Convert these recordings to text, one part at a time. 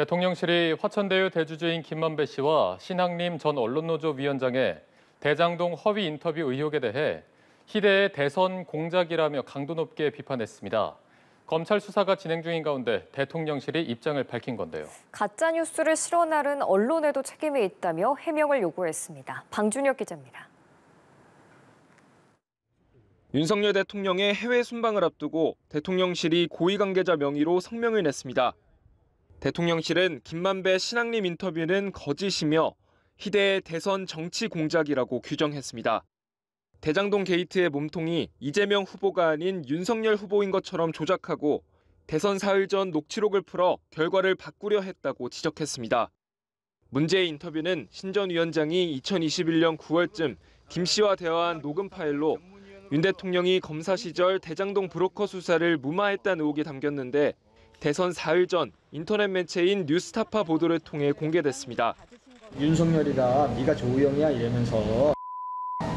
대통령실이 화천대유 대주주인 김만배 씨와 신학림 전 언론노조 위원장의 대장동 허위 인터뷰 의혹에 대해 희대의 대선 공작이라며 강도 높게 비판했습니다. 검찰 수사가 진행 중인 가운데 대통령실이 입장을 밝힌 건데요. 가짜 뉴스를 실어나른 언론에도 책임이 있다며 해명을 요구했습니다. 방준혁 기자입니다. 윤석열 대통령의 해외 순방을 앞두고 대통령실이 고위 관계자 명의로 성명을 냈습니다. 대통령실은 김만배 신앙림 인터뷰는 거짓이며 희대의 대선 정치 공작이라고 규정했습니다. 대장동 게이트의 몸통이 이재명 후보가 아닌 윤석열 후보인 것처럼 조작하고 대선 사흘 전 녹취록을 풀어 결과를 바꾸려 했다고 지적했습니다. 문제의 인터뷰는 신 전 위원장이 2021년 9월쯤 김 씨와 대화한 녹음 파일로 윤 대통령이 검사 시절 대장동 브로커 수사를 무마했다는 의혹이 담겼는데 대선 사흘 전 인터넷 매체인 뉴스타파 보도를 통해 공개됐습니다. 윤석열이가 네가 조우영이야 이러면서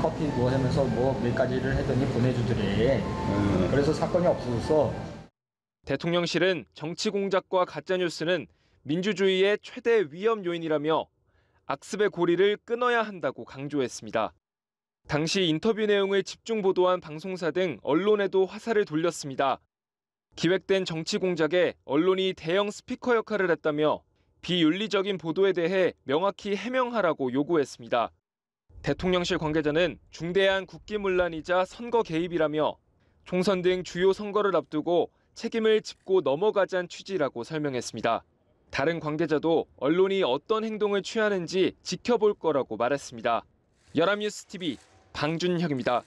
커피 뭐 하면서 뭐 몇 가지를 했더니 보내주더래. 그래서 사건이 없어졌어. 대통령실은 정치 공작과 가짜 뉴스는 민주주의의 최대 위험 요인이라며 악습의 고리를 끊어야 한다고 강조했습니다. 당시 인터뷰 내용을 집중 보도한 방송사 등 언론에도 화살을 돌렸습니다. 기획된 정치 공작에 언론이 대형 스피커 역할을 했다며 비윤리적인 보도에 대해 명확히 해명하라고 요구했습니다. 대통령실 관계자는 중대한 국기문란이자 선거 개입이라며 총선 등 주요 선거를 앞두고 책임을 짚고 넘어가자는 취지라고 설명했습니다. 다른 관계자도 언론이 어떤 행동을 취하는지 지켜볼 거라고 말했습니다. 연합뉴스 TV 방준혁입니다.